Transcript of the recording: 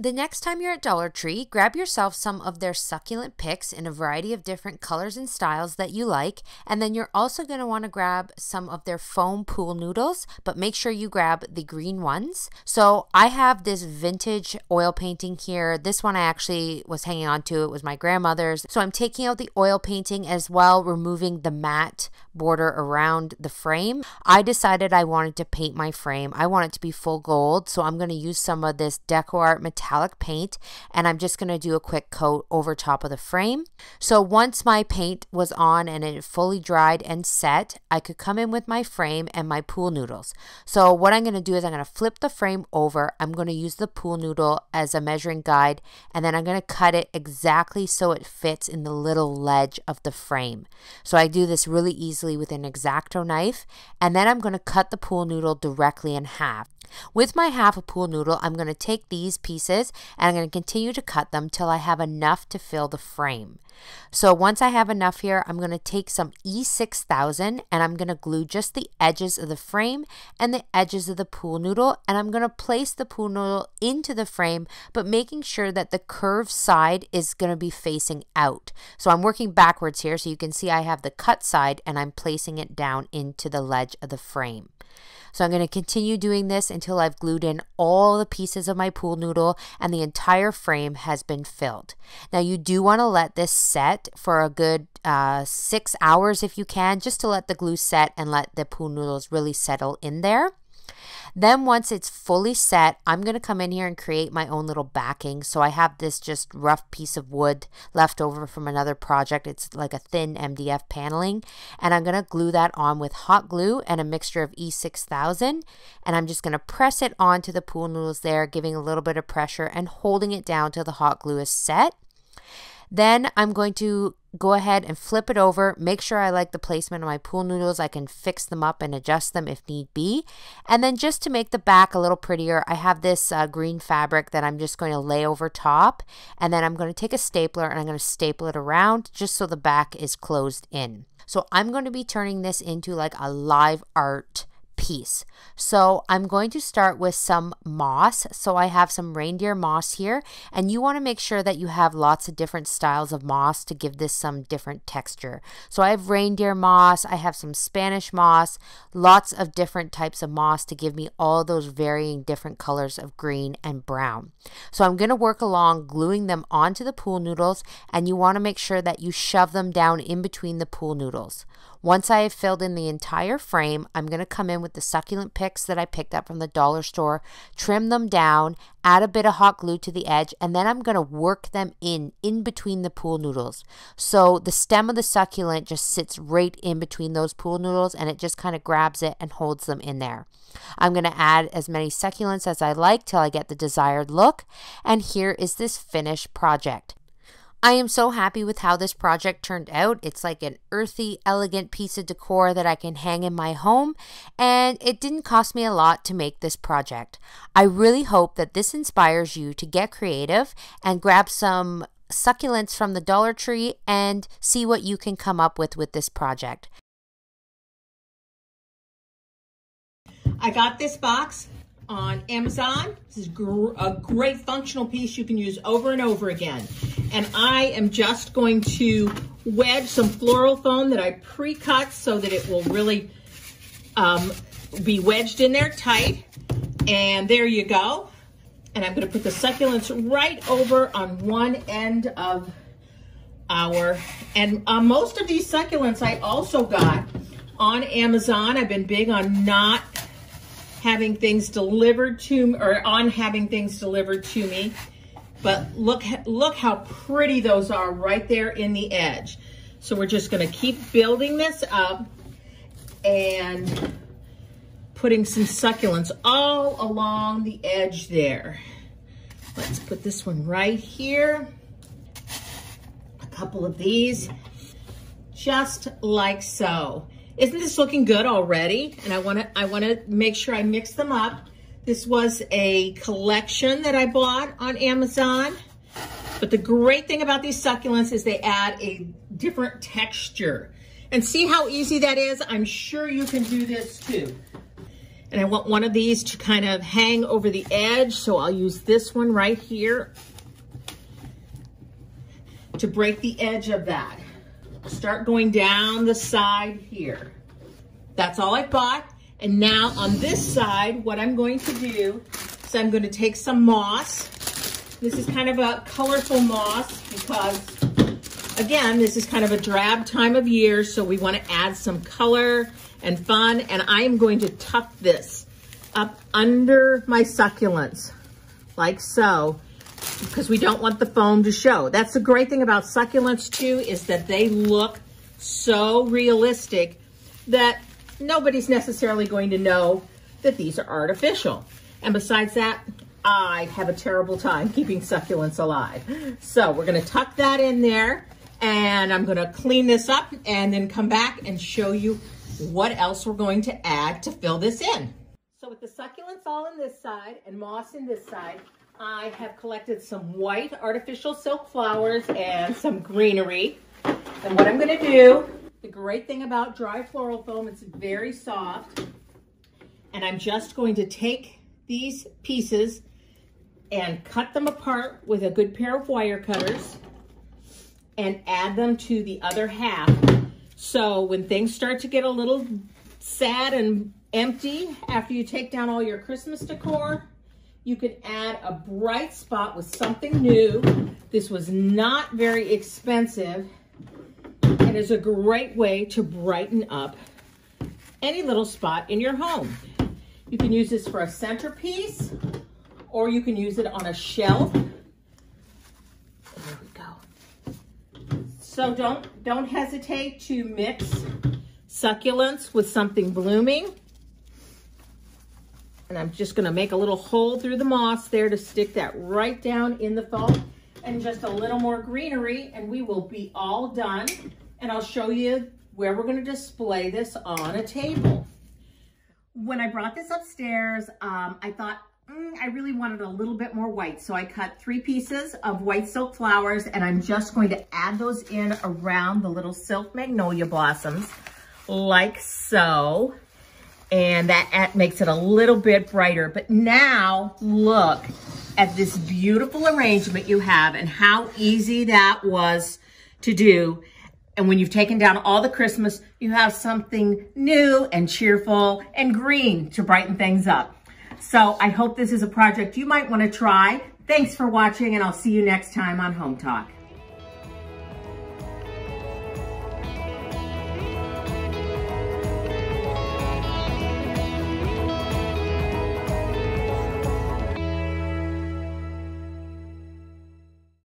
The next time you're at Dollar Tree, grab yourself some of their succulent picks in a variety of different colors and styles that you like. And then you're also going to want to grab some of their foam pool noodles, but make sure you grab the green ones. So I have this vintage oil painting here. This one I actually was hanging on to. It was my grandmother's. So I'm taking out the oil painting as well, removing the matte border around the frame. I decided I wanted to paint my frame. I want it to be full gold. So I'm going to use some of this DecoArt metallic metallic paint and I'm just going to do a quick coat over top of the frame. So once my paint was on and it fully dried and set, I could come in with my frame and my pool noodles. So what I'm going to do is I'm going to flip the frame over. I'm going to use the pool noodle as a measuring guide and then I'm going to cut it exactly so it fits in the little ledge of the frame. So I do this really easily with an X-Acto knife and then I'm going to cut the pool noodle directly in half. With my half a pool noodle, I'm going to take these pieces and I'm going to continue to cut them till I have enough to fill the frame. So once I have enough here, I'm going to take some E6000 and I'm going to glue just the edges of the frame and the edges of the pool noodle and I'm going to place the pool noodle into the frame but making sure that the curved side is going to be facing out. So I'm working backwards here so you can see I have the cut side and I'm placing it down into the ledge of the frame. So I'm going to continue doing this until I've glued in all the pieces of my pool noodle and the entire frame has been filled. Now you do want to let this set for a good uh, six hours if you can, just to let the glue set and let the pool noodles really settle in there. Then once it's fully set, I'm going to come in here and create my own little backing. So I have this just rough piece of wood left over from another project. It's like a thin MDF paneling. And I'm going to glue that on with hot glue and a mixture of E6000. And I'm just going to press it onto the pool noodles there, giving a little bit of pressure and holding it down till the hot glue is set. Then I'm going to go ahead and flip it over. Make sure I like the placement of my pool noodles. I can fix them up and adjust them if need be. And then just to make the back a little prettier, I have this uh, green fabric that I'm just going to lay over top. And then I'm going to take a stapler and I'm going to staple it around just so the back is closed in. So I'm going to be turning this into like a live art piece. So I'm going to start with some moss. So I have some reindeer moss here and you want to make sure that you have lots of different styles of moss to give this some different texture. So I have reindeer moss, I have some Spanish moss, lots of different types of moss to give me all those varying different colors of green and brown. So I'm going to work along gluing them onto the pool noodles and you want to make sure that you shove them down in between the pool noodles. Once I have filled in the entire frame, I'm going to come in with the succulent picks that I picked up from the dollar store, trim them down, add a bit of hot glue to the edge, and then I'm going to work them in, in between the pool noodles. So the stem of the succulent just sits right in between those pool noodles and it just kind of grabs it and holds them in there. I'm going to add as many succulents as I like till I get the desired look. And here is this finished project. I am so happy with how this project turned out. It's like an earthy, elegant piece of decor that I can hang in my home, and it didn't cost me a lot to make this project. I really hope that this inspires you to get creative and grab some succulents from the Dollar Tree and see what you can come up with with this project. I got this box on Amazon. This is gr a great functional piece you can use over and over again. And I am just going to wedge some floral foam that I pre-cut so that it will really um, be wedged in there tight. And there you go. And I'm going to put the succulents right over on one end of our, and uh, most of these succulents I also got on Amazon. I've been big on not having things delivered to or on having things delivered to me. But look, look how pretty those are right there in the edge. So we're just gonna keep building this up and putting some succulents all along the edge there. Let's put this one right here. A couple of these, just like so. Isn't this looking good already? And I wanna, I wanna make sure I mix them up. This was a collection that I bought on Amazon. But the great thing about these succulents is they add a different texture. And see how easy that is? I'm sure you can do this too. And I want one of these to kind of hang over the edge. So I'll use this one right here to break the edge of that. Start going down the side here. That's all I bought. And now on this side, what I'm going to do is I'm going to take some moss. This is kind of a colorful moss because, again, this is kind of a drab time of year, so we want to add some color and fun. And I am going to tuck this up under my succulents, like so, because we don't want the foam to show. That's the great thing about succulents too, is that they look so realistic that nobody's necessarily going to know that these are artificial. And besides that, I have a terrible time keeping succulents alive. So we're gonna tuck that in there and I'm gonna clean this up and then come back and show you what else we're going to add to fill this in. So with the succulents all in this side and moss in this side, I have collected some white artificial silk flowers and some greenery. And what I'm gonna do the great thing about dry floral foam, it's very soft. And I'm just going to take these pieces and cut them apart with a good pair of wire cutters and add them to the other half. So when things start to get a little sad and empty after you take down all your Christmas decor, you can add a bright spot with something new. This was not very expensive and is a great way to brighten up any little spot in your home. You can use this for a centerpiece or you can use it on a shelf. There we go. So don't, don't hesitate to mix succulents with something blooming. And I'm just gonna make a little hole through the moss there to stick that right down in the foam and just a little more greenery and we will be all done and I'll show you where we're gonna display this on a table. When I brought this upstairs, um, I thought, mm, I really wanted a little bit more white. So I cut three pieces of white silk flowers and I'm just going to add those in around the little silk magnolia blossoms like so. And that makes it a little bit brighter. But now look at this beautiful arrangement you have and how easy that was to do. And when you've taken down all the Christmas, you have something new and cheerful and green to brighten things up. So I hope this is a project you might want to try. Thanks for watching and I'll see you next time on Hometalk.